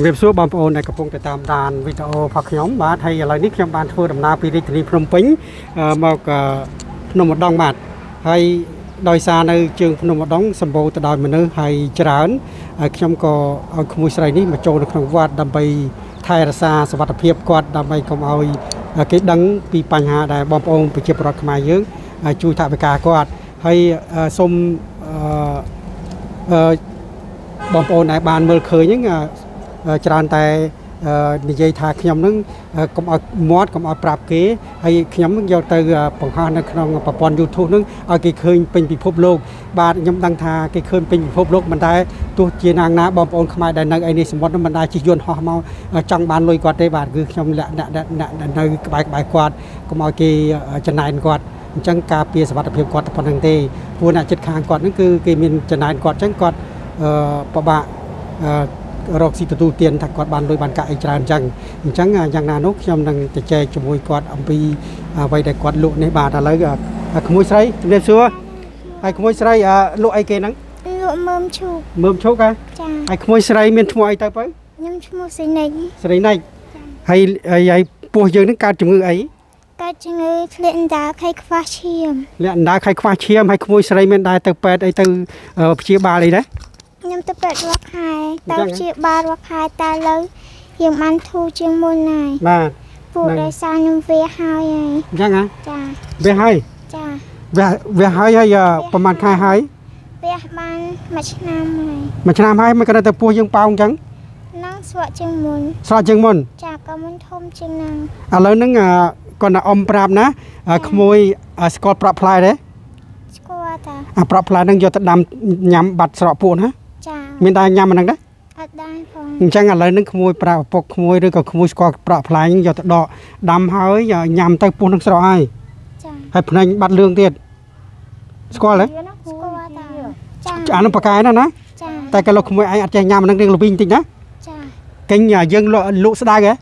ជំរាបសួរបងប្អូនដែលកំពុងតែតាមដានវីដេអូរបស់ខ្ញុំបាទហើយឥឡូវនេះខ្ញុំបានធ្វើដំណើរពីរាជធានីភ្នំពេញអឺមកអឺភ្នំឧដុង្គបាទហើយដោយសារនៅជើងភ្នំឧដុង្គសម្បូរទៅដោយមនុស្សហើយច្រើនហើយខ្ញុំក៏ឲ្យក្មួយស្រីនេះមកចូលនៅក្នុងវត្តដើម្បីថែរក្សាសុវត្ថិភាពគាត់ដើម្បីកុំឲ្យគេដឹងពីបញ្ហាដែលបងប្អូនប្រជាពលរដ្ឋខ្មែរយើងជួយថវិកាគាត់ហើយអឺសូមអឺអឺបងប្អូនដែលបានមើលឃើញហ្នឹងអឺ ច្រើនតែអឺនិយាយថាខ្ញុំហ្នឹងអឺកុំឲ្យមាត់កុំឲ្យប្រាប់គេហើយខ្ញុំហ្នឹងយកទៅអឺបង្ហោះនៅក្នុងប្រព័ន្ធ YouTube ហ្នឹងឲ្យគេឃើញពេញពិភពលោកបាទខ្ញុំដឹងថាគេឃើញពេញពិភពលោកមិនតែទោះជាណាងណាបងប្អូនខ្មែរដែលនៅឯនេះសមុទ្រហ្នឹងមិនដែលជិះយន្តហោះមកអឺចង់បានលុយគាត់ទេបាទគឺខ្ញុំលាក់អ្នកអ្នកអ្នកនៅក្បែរក្បែរគាត់កុំឲ្យគេអឺចំណែនគាត់អញ្ចឹងការពារសុវត្ថិភាពគាត់តែប៉ុណ្្នឹងទេព្រោះអ្នកចិត្តខាងគាត់ហ្នឹងគឺគេមានចំណែនគាត់អញ្ចឹងគាត់អឺពិបាកអឺ រកស៊ីទទួលទានថាគាត់បានលុយបានកាក់អីច្រើនអញ្ចឹងអញ្ចឹងយ៉ាងណានោះខ្ញុំនឹងទៅចែកជាមួយគាត់អំពីអ្វីដែលគាត់លក់នេះបាទឥឡូវក្មួយស្រីជំរាបសួរហើយក្មួយស្រីអឺលក់អីគេហ្នឹងលក់មើមឈូកមើមឈុកហ៎ចាហើយក្មួយស្រីមានឈ្មោះអីទៅបើខ្ញុំឈ្មោះសេនិចស្រីណៃហើយហើយហើយពោះយើងហ្នឹងកើតជំងឺអីកើតជំងឺធ្លាក់អណ្ដាខៃខ្វះឈាមលាក់អណ្ដាខៃខ្វះឈាមហើយក្មួយស្រីមានដែរទៅពេទ្យអីទៅអឺព្យាបាលអីដែរ ខ្ញុំទៅពេទ្យរាល់ខែអញ្ចឹតើងព្យាបាលរាល់ខែតែឥឡូវយើងបានធូរជាងមុនហើយបាទពួកហ្នឹងដោយសារខ្ញុំវាហើយហើយអញ្ចឹងហ៎ចាវាហើយចាវាវាហើយហើយអឺប្រហែលខែហើយវាបានមួយឆ្នាំហើយមួយឆ្នាំហើយមិនក៏នៅតែពោះយើងប៉ោងអញ្ចឹងនឹងស្វក់ជាងមុនស្រកជាងមុនចាក៏មុនធំជាងនឹងឥឡូវហ្នឹងអឺគាត់ណាអ៊ំប្រាប់ណាអឺក្មួយអឺស្គាល់ប្រក់ផ្លែទេស្គាល់តាអាប្រក់ផ្លែហ្នឹងយកទៅដាំញ៉ាំបាត់ស្រកពួកណាចា មានដែរញ៉ាំអាហ្នឹងដែរអត់ដែរផងអញ្ចឹងឥឡូវហ្នឹងក្មួយប្រាប់ឪពុកក្មួយឬក៏ក្មួយស្គាល់ប្រក់ផ្លែហ្នឹងយកទៅដកដាំហើយញ៉ាំទៅពោះហ្នឹងស្រកហើយចាហើយភ្នែកបាត់លឿងទៀតស្គាល់ទេស្គាល់តាចាអាហ្នឹងប៉ាកែណាណាចាតែក៏លោកក្មួយឯងអត់ចេះញ៉ាំអាហ្នឹងរៀងល្វីងតិចណាចាកេញយើងលក់លក់ស្ដៅហ៎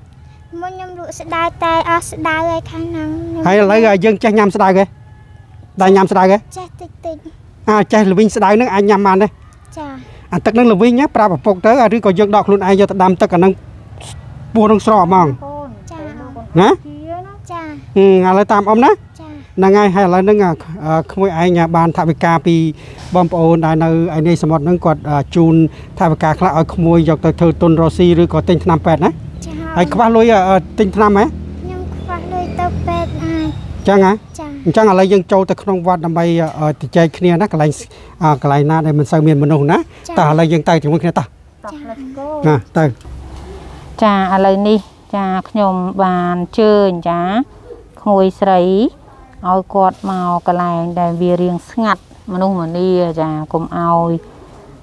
មុនខ្ញុំលក់ស្ដៅតែអស់ស្ដៅហើយខាងហ្នឹងខ្ញុំហើយឥឡូវយើងចេះញ៉ាំស្ដៅហ៎ដែរញ៉ាំស្ដៅហ៎ចេះតិចតិចអាចេះល្វីងស្ដៅហ្នឹងអាចញ៉ាំបានទេចា អាទឹកហ្នឹងល្វីងណាប្រាប់ឪពុកទៅឬក៏យើងដកខ្លួនឯងយកទៅដាំទឹកអាហ្នឹងពោះនឹងស្រកហ្មងចាណាចាហឹមឥឡូវតាមអ៊ំណាចាហ្នឹងហើយហើយឥឡូវហ្នឹងអាអឺក្មួយឯងបានថវិកាពីបងប្អូនដែលនៅឯនេះសមុទ្រហ្នឹងគាត់អឺជូនថវិកាខ្លះឲ្យក្មួយយកទៅធ្វើទុនរស់ស៊ីឬក៏ទិញថ្នាំពេទ្យណាចាហើយខ្វះលុយអឺទិញថ្នាំហ៎ខ្ញុំខ្វះលុយទៅពេទ្យហើយចឹងហ៎ចាអញ្ចឹងឥឡូវយើងចូលទៅក្នុងវត្តដើម្បីអឺទៅចែកគ្នាណាកន្លែងអឺកន្លែងណាដែលមិនសូវមានមនុស្សណា តោះឥឡូវយើងទៅជាមួយគ្នាតោះចាណាទៅចាឥឡូវនេះចាខ្ញុំបានជើញចាក្មួយស្រីឲ្យគាត់មកកន្លែងដែលវារៀងស្ងាត់មនុស្សម្នាចាកុំឲ្យ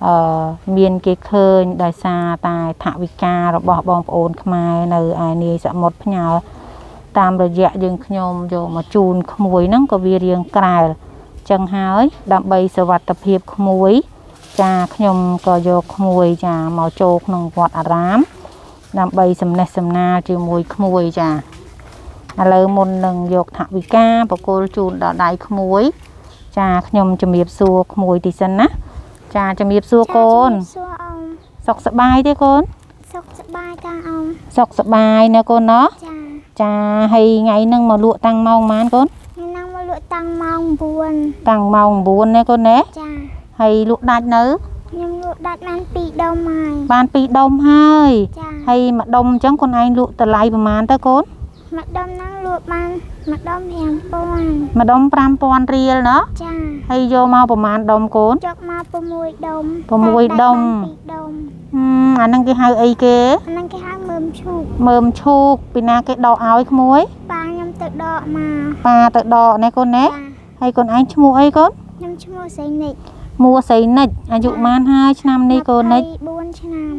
អឺមានគេឃើញដោយសារតែថវិការបស់បងប្អូនខ្មែរនៅឯនាយសមុទ្រផ្ញើតាមរយៈយើងខ្ញុំយកមកជូនក្មួយហ្នឹងក៏វារៀងក្រែលចឹងហើយដើម្បីសុវត្ថិភាពក្មួយ ចាខ្ញុំក៏យកក្មួយចាមកចូលក្នុងវត្តអារាម ដើម្បីសំណេះសំណាលជាមួយក្មួយចាឥឡូវមុននឹងយកថវិកាបកគលជូនដល់ដៃក្មួយ ចាខ្ញុំជំរាបសួរក្មួយទីសិនណាចាជំរាបសួរកូនសួរអ៊ំសុខសប្បាយទេកូនសុខសប្បាយតាអ៊ំសុខសប្បាយណាកូនណោះចាចាហើយថ្ងៃហ្នឹងមកលក់តាំងម៉ោងប៉ុន្មានកូនខ្ញុំនឹងមកលក់តាំងម៉ោង9តាំងម៉ោង9ណាកូនណាចា ហើយលក់ដាច់នៅខ្ញុំលក់ដាច់បាន2ដុំហើយបានពីរដុំហើយចាហើយមួយដុំអញ្ចឹងកូនឯងលក់តម្លៃប្រហែលទៅកូនមួយដុំហ្នឹងលក់បានមួយដុំ5000មួយដុំ5000រៀលណោះចាហើយយកមកប្រហែលដុំកូនចុកមក6ដុំ6ដុំ2ដុំហឹមអាហ្នឹងគេហៅអីគេអាហ្នឹងគេហៅមើមឈូកមើមឈូកពីណាគេដកឲ្យក្មួយប៉ាខ្ញុំទៅដកមកប៉ាទៅដកណែកូនណែចាហើយកូនឯងឈ្មោះអីកូនខ្ញុំឈ្មោះសេនិច មួសីនិចអាយុប៉ុន្មានហើយឆ្នាំនេះកូននិច4ឆ្នាំ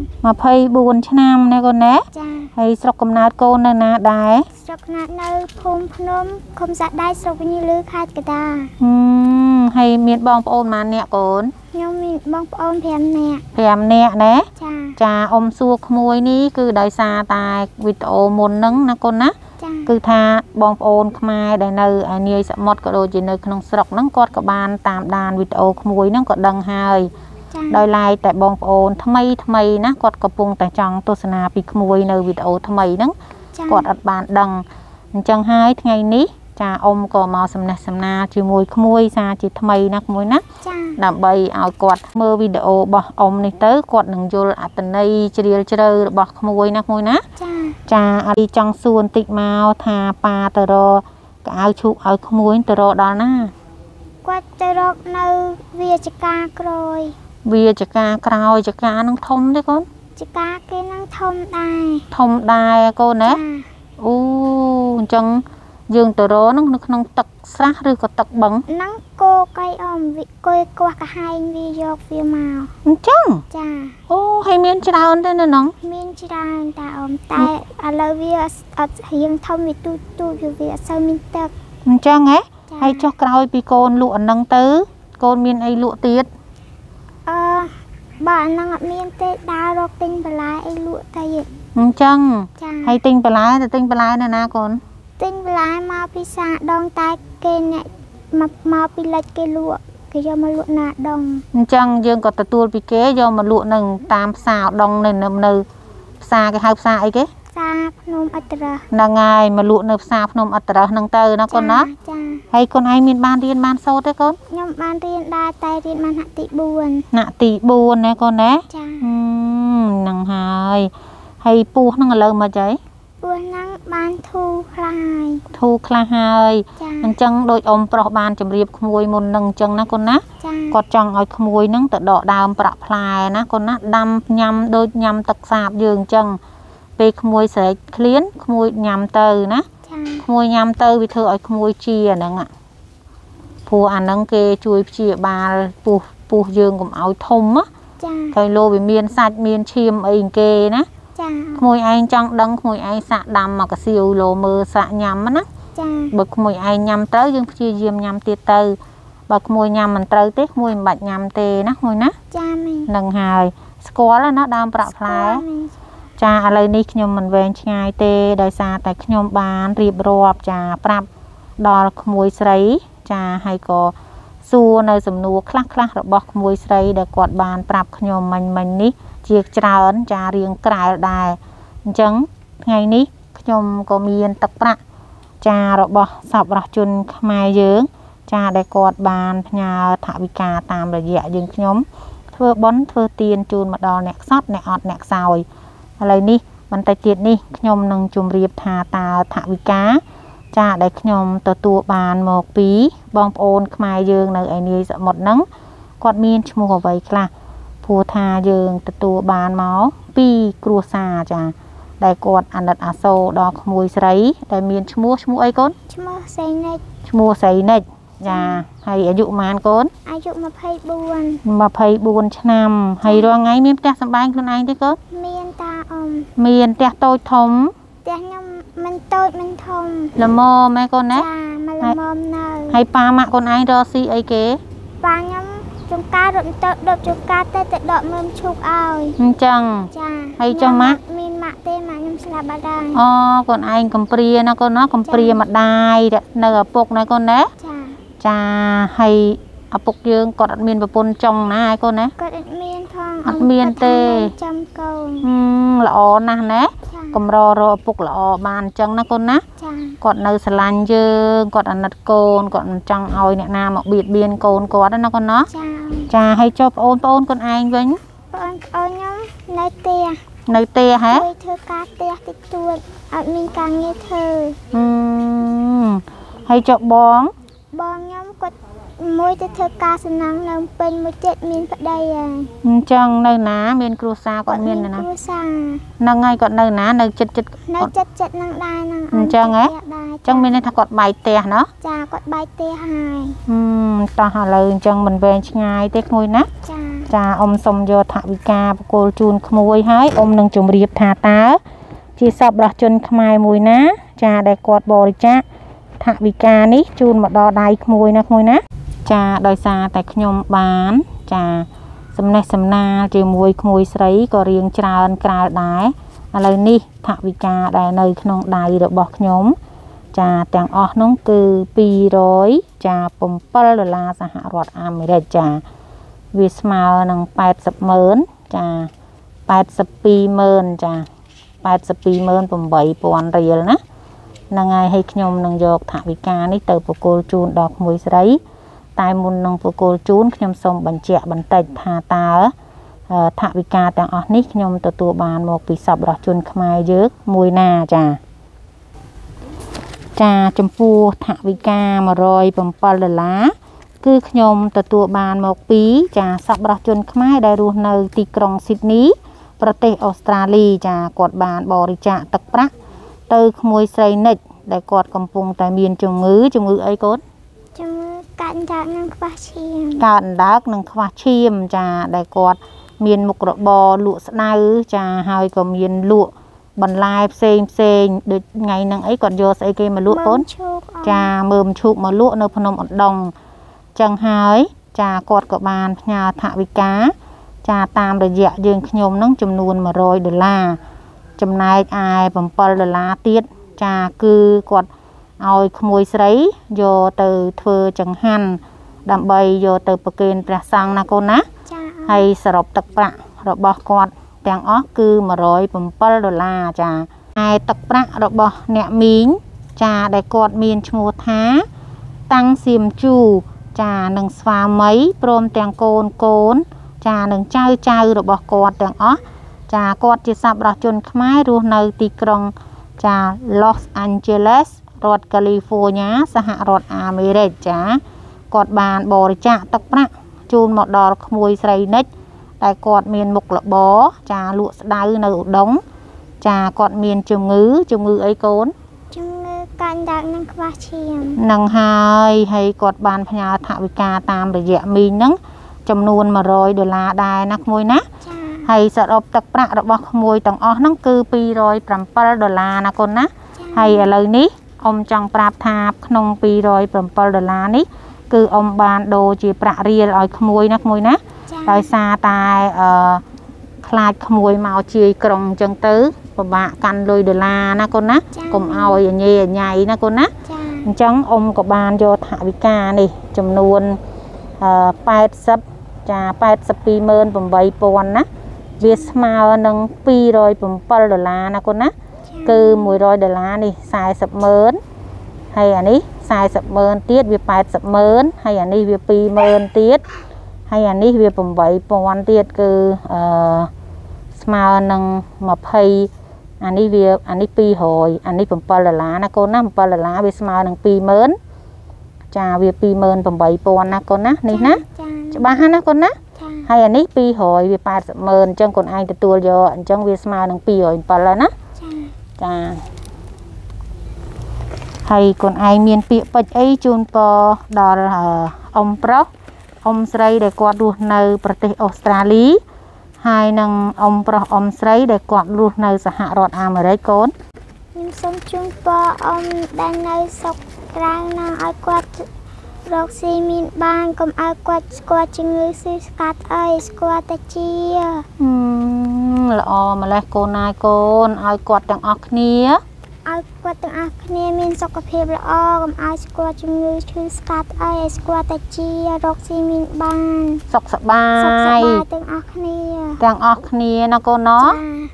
24ឆ្នាំណែកូនណែចាហើយស្រុកកំណើតកូននៅណាដែរស្រុកណាត់នៅភូមិភ្នំឃុំសាក់ដៃស្រុកវិញ្ញាលឺខេត្តកតាហឹមហើយមានបងប្អូនប៉ុន្មានអ្នកកូនខ្ញុំមានបងប្អូន5នាក់5នាក់ណែចាចាអ៊ំសួរក្មួយនេះគឺដោយសារតែវីដេអូមុនហ្នឹងណាកូនណាចា គឺថាបងប្អូនខ្មែរដែលនៅឯនាយសមុទ្រក៏ដូចជានៅក្នុងស្រុកហ្នឹងគាត់ក៏បានតាមដានវីដេអូក្មួយហ្នឹងក៏ដឹងហើយចាដោយឡែកតែបងប្អូនថ្មីថ្មីណាគាត់កំពុងតែចង់ទស្សនាពីក្មួយនៅវីដេអូថ្មីហ្នឹងចាគាត់អត់បានដឹងអញ្ចឹងហើយថ្ងៃនេះ ចាអ៊ំក៏មកសំណេះសំណាលជាមួយក្មួយសារជាថ្មីណាក្មួយណាចាដើម្បីឲ្យគាត់មើលវីដេអូរបស់អ៊ំនេះទៅគាត់នឹងយល់អត្ថន័យជ្រាលជ្រៅរបស់ក្មួយណាក្មួយណាចាចាអីចង់សួរបន្តិចមកថាប៉ាទៅរកកៅអៅឈូកឲ្យក្មួយទៅរកដល់ណាគាត់ទៅរកនៅវាចការក្រោយវាចកាក្រោយចកានឹងធំទេកូនចការគេនឹងធំដែរធំដែរកូនណាចាអូអញ្ចឹង យើងទៅរកហ្នឹងនៅក្នុងទឹកស្រះឬក៏ទឹកបឹងនឹងគោកៃអមវិគួយគោះកាហែងវាយកវាមកអញ្ចឹងចាអូហើយមានច្រើនទេនៅហ្នឹងមានច្រើនតាអមតែឥឡូវវាអត់រៀងធំវាទូទូវាវាអត់សូវមានទឹកអញ្ចឹងហ៎ចាហើយចុះក្រោយពីកូនលក់អាហ្នឹងទៅ កូនមានអីលក់ទៀតអឺបើអាហ្នឹងអត់មានទេដើររកទិញបន្លែអីលក់ទៅទៀតអញ្ចឹងចាហើយទិញបន្លែទៅទិញបន្លែនៅណាកូន ទិញបន្លែមកពីសាដងតែគេអ្នកមកមកពីលិចគេលក់គេយកមកលក់ណាដងអញ្ចឹងយើងក៏ទទួលពីគេយកមកលក់នៅតាមផ្សារដងនៅនៅនៅផ្សារគេហៅផ្សារអីគេសាភ្នំអត្រឹសហ្នឹងហើយមកលក់នៅផ្សារភ្នំអត្រឹសហ្នឹងទៅណាកូនណាចាហើយកូនឯងមានបានរៀនបានសូត្រទេកូនខ្ញុំបានរៀនដែរតែរៀនបានហាក់ទី4ថ្នាក់ទី4ណាកូនណាចាហឹមហ្នឹងហើយហើយពូហ្នឹងឥឡូវមកចៃពស់ហ្នឹងបាន ធូរខ្លាយធូរខ្លះហើយចាអញ្ចឹងដូចអ៊ំប្រុសបានជម្រាបក្មួយមុនហ្នឹងអញ្ចឹងណាកូនណាចាគាត់ចង់ឲ្យក្មួយហ្នឹងទៅដកដើមប្រាក់ផ្លែណាកូនណាដាំញ៉ាំដូចញ៉ាំទឹកសាបយើងអញ្ចឹងពេលក្មួយស្រែកឃ្លានក្មួយញ៉ាំទៅណាចាក្មួយញ៉ាំទៅវាធ្វើឲ្យក្មួយជាហ្នឹងអាព្រោះអាហ្នឹងគេជួយព្យាបាលពុះពុះយើងកុំឲ្យធំណាចាហើយលោវាមានសាច់មានឈាមអីគេណា ចាក្មួយឯងចង់ដឹងក្មួយឯងសាក់ដាំមកកាសៀវលោមើលសាក់ញ៉ាំណាចាបើក្មួយឯងញ៉ាំត្រូវយើងព្យាយាមញ៉ាំទៀតទៅបើក្មួយញ៉ាំមិនត្រូវទេក្មួយមិនបាច់ញ៉ាំទេណាក្មួយណាចាមីនឹងហើយស្គាល់ហើយណាដើមប្រាក់ផ្លែចាឥឡូវនេះខ្ញុំមិនវែងឆ្ងាយទេដោយសារតែខ្ញុំបានរៀបរាប់ចាប្រាប់ដល់ក្មួយស្រីចាហើយក៏សួរនៅសំណួរខ្លះខ្លះៗរបស់ក្មួយស្រីដែលគាត់បានប្រាប់ខ្ញុំមិញមិញនេះ ជាច្រើនចារៀងក្រែលដែរអញ្ចឹងថ្ងៃនេះខ្ញុំក៏មានទឹកប្រាក់ចារបស់សពរស់ជនខ្មែរយើង ចាដែលគាត់បានផ្ញើថវិកាតាមរយៈយើងខ្ញុំធ្វើបន់ធ្វើទានជូនមកដល់អ្នកខ្សត់អ្នកអត់អ្នកខ្សោយឥឡូវនេះបន្តិចទៀតនេះខ្ញុំនឹងជម្រាបថាតើថវិកាចាដែលខ្ញុំទទួលបានមកពីបងប្អូនខ្មែរយើងនៅឯនាយសមុទ្រហ្នឹងគាត់មានឈ្មោះអ្វីខ្លះ ព្រោះថាយើងទទួលបានមកពីគ្រួសារចាដែលគាត់អាណិតអាសូរដល់ក្មួយស្រី ដែលមានឈ្មោះឈ្មោះអីកូនឈ្មោះសេងនិចឈ្មោះស្រីនិចចាហើយអាយុប៉ុន្មានកូនអាយុ24 24ឆ្នាំហើយរាល់ថ្ងៃមានផ្ទះសម្បែងខ្លួនឯងទេកូនមានតាអមមានផ្ទះតូចធំផ្ទះខ្ញុំមិនតូចមិនធំល្មមឯកូនណាចាមកល្មមនៅហើយប៉ាម៉ាក់កូនឯងរកស៊ីអីគេប៉ាខ្ញុំ ចង្ការរត់ទៅដប់ចង្ការទៅទៅដកមើមឈូកឲ្យអញ្ចឹងចាហើយចុះម៉ាក់មានម៉ាក់ទេម៉ាក់ខ្ញុំស្លាប់បាត់ហើយអូកូនឯងកំព្រាណាកូនណាកំព្រាម្ដាយនៅឪពុកណាកូនណាចាចាហើយឪពុកយើងគាត់អត់មានប្រពន្ធចុងណាឯកូនណាគាត់អត់មានផងអត់មានទេគាត់ថាចាំកូនហឹមល្អណាស់ណា ចាកំររកឪពុកល្អបានអញ្ចឹងណាកូនណាចាគាត់នៅស្រឡាញ់យើងគាត់អាណិតកូនគាត់មិនចង់ឲ្យអ្នកណាមកបៀតបៀនកូនគាត់ទេណាកូនណាចាចាហើយចុះប្អូនប្អូនខ្លួនឯងវិញបងប្អូនខ្ញុំនៅផ្ទះនៅផ្ទះហ៎ជួយធ្វើការផ្ទះតិចតួចអត់មានការងារធ្វើហឹមហើយចុះបងបងខ្ញុំគាត់ មួយទៅធ្វើការសំណង់នៅពេញមួយចិត្តមានប្តីហើយអញ្ចឹងនៅណាមានគ្រួសារគាត់មាននៅណាគ្រួសារហ្នឹងហើយគាត់នៅណានៅចិត្តចិត្តនៅចិត្តចិត្តនឹងដែរនឹងអញ្ចឹងហ៎ដែរអញ្ចឹងមានន័យថាគាត់បែកផ្ទះណោះចាគាត់បែកផ្ទះហើយហឹមតោះឥឡូវអញ្ចឹងមិនវែងឆ្ងាយទេក្មួយណាចាចាអ៊ំសុំយកថវិកាបកគលជូនក្មួយហើយអ៊ំនឹងជម្រាបថាតើជាសពរបស់ជនខ្មែរមួយណា ចាដែលគាត់បរិច្ចាគថវិកានេះជូនមកដល់ដៃក្មួយណាក្មួយណា ចាដោយសារតែខ្ញុំបាន ចាសំណេះសំណាលជាមួយក្មួយស្រីក៏រៀងច្រើនក្រាលដែរឥឡូវនេះថវិកាដែលនៅ ក្នុងដៃរបស់ខ្ញុំ ចាទាំងអស់នោះគឺ200ចា7ដុល្លារសហរដ្ឋអាមេរិកចាវាស្មើនឹង80ម៉ឺនចា82ម៉ឺនចា828,000រៀលណាហ្នឹងហើយឲ្យខ្ញុំនឹងយកថវិកានេះទៅប្រគល់ជូនដល់ក្មួយស្រី តែមុននឹងប្រគល់ជូនខ្ញុំសូមបញ្ជាក់បន្តិចថាតើអឺថវិកាទាំងអស់នេះខ្ញុំទទួលបានមកពីសប្បុរសជនខ្មែរយើងមួយណាចាចាចំពោះថវិកា107ដុល្លារគឺខ្ញុំទទួលបានមកពីចាសប្បុរសជនខ្មែរដែលរស់នៅ ទីក្រុងស៊ីដនី ប្រទេសអូស្ត្រាលីចាគាត់បានបរិច្ចាគទឹកប្រាក់ទៅក្មួយស្រីនិចដែលគាត់កំពុងតែមានជំងឺជំងឺអីកូនជំងឺ កាត់ចាក់នឹងខ្វះឈាមកើតអណ្ដើកនិងខ្វះឈាមចាដែលគាត់មានមុខរបរលក់ស្ដៅចាហើយក៏មានលក់បន្លែផ្សេងផ្សេងដូចថ្ងៃហ្នឹងអីគាត់យកស្អីគេមកលក់កូនឈូកអស់ចាមើមឈូកមកលក់នៅភ្នំឧដុង្គចឹងហើយ ចាគាត់ក៏បានផ្ញើថវិកាចាតាមរយៈយើងខ្ញុំនឹងចំនួន100ដុល្លារចំណែកឯ7ដុល្លារទៀតចាគឺគាត់ ឲ្យក្មួយស្រីយកទៅធ្វើចង្ហាន់ដើម្បីយកទៅប្រគេនព្រះសង្ឃណាកូនណាចាអស់ហើយសរុបទឹកប្រាក់របស់គាត់ទាំងអស់គឺ107ដុល្លារចាហើយទឹកប្រាក់របស់អ្នកមីងចា ដែលគាត់មានឈ្មោះថា តាំងសៀមជូចានិងស្វាមីព្រមទាំងកូនកូន ចានិងចៅចៅរបស់គាត់ទាំងអស់ចាគាត់ជាសប្បុរសជនខ្មែររស់នៅទីក្រុងចា Los Angeles រដ្ឋ California សហរដ្ឋអាមេរិកចាគាត់បានបរិច្ចាគទឹកប្រាក់ជូនមកដល់ក្មួយស្រីនិចដែលគាត់មានមុខរបរចាលក់ស្ដៅនៅឧដុង្គចាគាត់មានជំងឺជំងឺអីកូនជំងឺកាត់ចាក់នឹងខ្វះឈាមនឹងហើយហើយគាត់បានផ្ញើថវិកាតាមរយៈមីងហ្នឹងចំនួន100ដុល្លារដែរណាក្មួយណាចាហើយសរុបទឹកប្រាក់របស់ក្មួយទាំងអស់ហ្នឹងគឺ207ដុល្លារណាកូនណាហើយឥឡូវនេះ អ៊ំចង់ប្រាប់ថាក្នុង207ដុល្លារនេះគឺអ៊ំបានដូរជាប្រាក់រៀលឲ្យក្មួយណាក្មួយណាចាដោយសារតែអឺខ្លាចក្មួយមកជាយក្រុងអញ្ចឹងទៅពិបាកកាន់លុយដុល្លារណាកូនណាកុំឲ្យអញេអញៃណាកូនណាចាអញ្ចឹងអ៊ំក៏បានយកថវិកានេះចំនួនអឺ80ចា828,000ណាវាស្មើនឹង207ដុល្លារណាកូនណា គឺ100ដុល្លារនេះ40,000ហើយអានេះ40,000ទៀតវា80,000ហើយអានេះវា20,000ទៀតហើយអានេះវា8,000ទៀតគឺអឺស្មើនឹង20អានេះវាអានេះ200អានេះ7ដុល្លារណាកូនណា7ដុល្លារវាស្មើនឹង20000ចាវា28000ណាកូនណានេះណាចាច្បាស់ហើយណាកូនណាចាហើយអានេះ200វា800,000អញ្ចឹងកូនឯងទទួលយកអញ្ចឹងវាស្មើនឹង207ហើយណា ចាចាហើយកូនឯងមានពាក្យពេចន៍អីជូនពរដល់អឺអ៊ំប្រុសអ៊ំស្រីដែលគាត់រស់នៅ ប្រទេសអូស្ត្រាលី ហើយនឹងអ៊ំប្រុសអ៊ំស្រីដែលគាត់រស់នៅ សហរដ្ឋអាមេរិកកូនខ្ញុំសូមជូនពរអ៊ំដែលនៅស្រុកក្រៅនោះឲ្យគាត់ រកស៊ីមានបានកុំឲ្យគាត់ស្គាល់ជំងឺស៊ីស្កាត់អីស្គាល់តែជាហឹមល្អម្លេះកូនណាយកូនឲ្យគាត់ទាំងអស់គ្នាឲ្យគាត់ទាំងអស់គ្នាមានសុខភាពល្អកុំឲ្យស្គាល់ជំងឺឈឺស្កាត់អីឲ្យស្គាល់តែជារកស៊ីមានបានសុខសប្បាសុខសប្យបាយទាំងអស់គ្នាទាំងអស់គ្នាណាកូនណោះ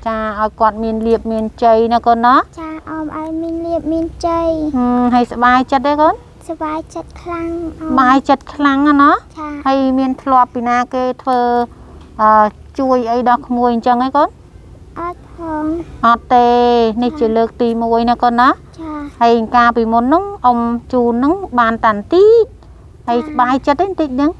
ចាចាឲ្យគាត់មានលៀបមានជ័យណាកូនណោះចាអមឲ្យមានលៀបមានជ័យហឹមហើយសប្បាយចិត្តទេកូន សប្បាយចិត្តខ្លាំងអមបាយចិត្តខ្លាំងណាស់ណោះចាហើយមានធ្លាប់ពីណាគេធ្វើអឺជួយអីដល់ក្មួយអញ្ចឹងហីកូនអត់ផងអត់ទេនេះជាលើកទី1ណាកូនណាចាហើយកាលពីមុនហ្នឹងអ៊ំជូនហ្នឹងបានតាន់តិចហើយសប្បាយចិត្តទេបន្តិចហ្នឹង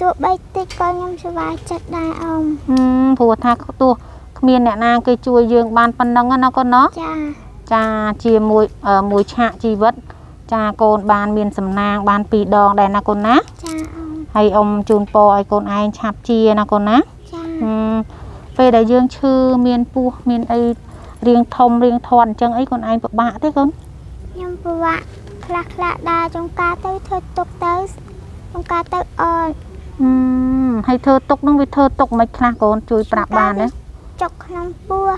ទោះបីតិចក៏ខ្ញុំសប្បាយចិត្តដែរអមហឹមព្រោះថាទោះគ្មានអ្នកណាគេជួយយើងបានប៉ុណ្ណឹងណាកូនណាចាចាជាមួយអឺមួយឆាកជីវិត ចាកូនបានមានសំណាងបានពីរដងដែរណាកូនណាចាអមហើយអ៊ំជូនពរឲ្យកូនឯងឆាប់ជាណាកូនណាចាហឹមពេលដែលយើងឈឺមានពោះមានអីរៀងធំរៀងធាត់អញ្ចឹងអីកូនឯងពិបាកទេកូនខ្ញុំពិបាកខ្លះខ្លះដែរចុងការទៅធ្វើទុកទៅចុងការទៅអត់ហឹមហើយធ្វើទុកហ្នឹងវាធ្វើទុកមិនខ្លះកូនជួយប្រាប់បានណាចុកក្នុងពោះ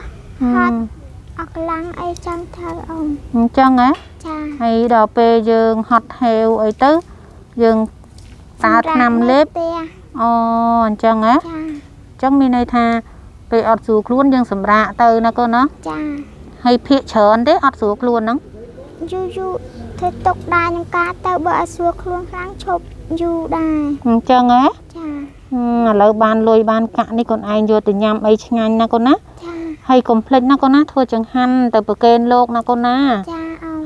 ហឹហាត់ម អស់កម្លាំងអីចាំធ្វើអមអញ្ចឹងហ៎ចាហើយដល់ពេលយើងហត់ហេវអីទៅ យើងប្រើថ្នាំលេបសម្រាប់នៅផ្ទះអូអញ្ចឹងហ៎ចាអញ្ចឹងមានន័យថាពេលអត់ស្រួលខ្លួនយើងសម្រាកទៅណាកូនណាចាហើយភាកច្រើនទេអត់ស្រួលខ្លួនហ្នឹងយូរយូរធ្វើទុកដែរនឹងការទៅបើឲ្យស្រួលខ្លួនខ្លាំងឈប់យូរដែរអញ្ចឹងហ៎ចាហឹមឥឡូវបានលុយបានកាក់នេះកូនឯងយកទៅញ៉ាំអីឆ្ងាញ់ណាកូនណាចា ហើយកុំភ្លេចណាកូនណាធ្វើចង្ហាន់ទៅប្រគេនលោកណាកូនណាចា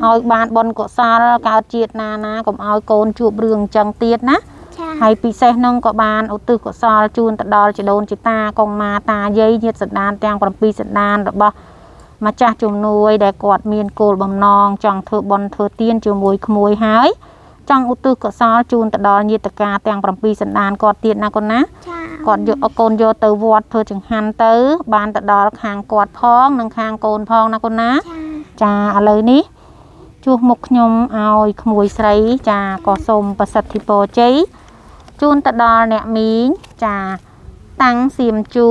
អូនឲ្យបានបុណ្យកុសលកើតជាតិណាណាកុំឲ្យកូនជួបរឿងអញ្ចឹងទៀតណាចាហើយពិសេសនោះក៏បានឧទ្ទិសកុសលជូនទៅដល់ជីដូនជីតាកងម៉ាតាយាយញាតិសន្តានទាំង7សន្តានរបស់ម្ចាស់ជំនួយដែលគាត់មានគោលបំណងចង់ធ្វើបុណ្យធ្វើទានជាមួយក្មួយហើយ ចង់ឧទ្ទិសកុសលជូនទៅដល់ញាតិកាទាំង7សន្តានគាត់ទៀតណាកូនណាចាគាត់យកកូនយកទៅវត្តធ្វើចង្ហាន់ទៅ បានទៅដល់ខាងគាត់ផងនិងខាងកូនផងណាកូនណាចាចាឥឡូវនេះជួសមុខខ្ញុំឲ្យក្មួយស្រី ចាក៏សូមប្រសិទ្ធិពរជ័យជូនទៅដល់អ្នកមីងចាតាំងសៀមជូ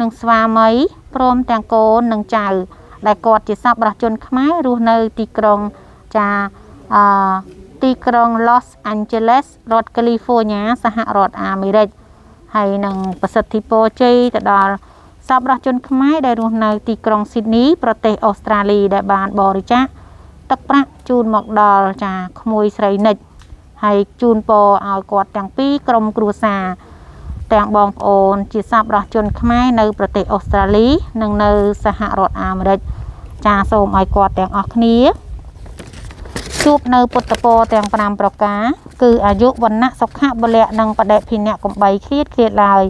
និងស្វាមីព្រមទាំងកូននិងចៅ ដែលគាត់ជាសប្បុរសជនខ្មែររស់នៅទីក្រុងចាអឺ ទីក្រុង Los Angeles រដ្ឋ California សហរដ្ឋអាមេរិកហើយនឹងប្រសិទ្ធិពរជ័យទៅដល់សប្បុរសជនខ្មែរដែលរស់នៅទីក្រុង Sydney ប្រទេសអូស្ត្រាលីដែលបានបរិច្ចាគទឹកប្រាក់ជូនមកដល់ចាក្មួយស្រីនិចហើយជូនពរឲ្យគាត់ទាំងពីរក្រុមគ្រួសារទាំងបងប្អូនជាសប្បុរសជនខ្មែរនៅប្រទេសអូស្ត្រាលី និងនៅសហរដ្ឋអាមេរិកចាសូមឲ្យគាត់ទាំងអស់គ្នា ជួបនៅពុទ្ធពរទាំង5ប្រការគឺអាយុវណ្ណៈសុខៈបលៈនិងបដិភិនៈកំបីឃ្លាតឃ្លាតឡើយ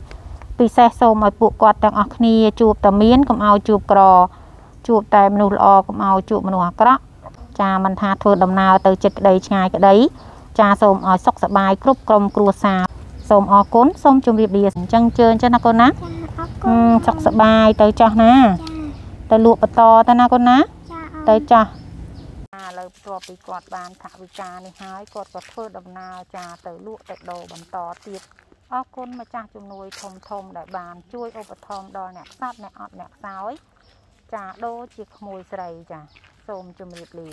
ពិសេសសូមឲ្យពួកគាត់ទាំងអស់គ្នាជួបតែមានកុំឲ្យជួបក្រ ជួបតែមនុស្សល្អកុំឲ្យជួបមនុស្សអាក្រក់ចាមិនថាធ្វើដំណើរទៅចិត្តក្តីឆ្ងាយក្តីចាសូមឲ្យសុខសប្បាយគ្រប់ក្រុមគ្រួសារសូមអរគុណសូមជម្រាបលាអញ្ចឹងជើញចឹងណាកូនណាចាអរអឺគុណសុខសប្បាយទៅចាស់ណាចាទៅលក់បន្តទៅណាកូនណាចាអូនទៅចាស់ឥឡូវ បន្ទាប់ពីគាត់បានថវិកានេះហើយគាត់ក៏ធ្វើដំណើរចាទៅលក់ទៅដូរបន្តទៀតអរគុណម្ចាស់ជំនួយធំធំដែលបានជួយឧបត្ថម្ភដល់អ្នកខ្សាត់អ្នកអត់អ្នកខ្សោយចាដូចជាក្មួយស្រីចាសូមជម្រាបលា